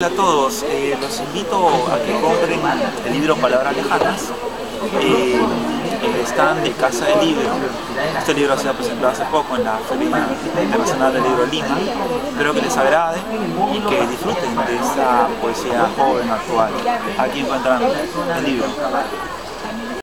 Hola a todos, eh, los invito a que compren el libro Palabras Lejanas eh, el stand de Casa del Libro. Este libro se ha presentado hace poco en la Feria Internacional del Libro Lima. Espero que les agrade y que disfruten de esta poesía joven actual. Aquí encuentran el libro.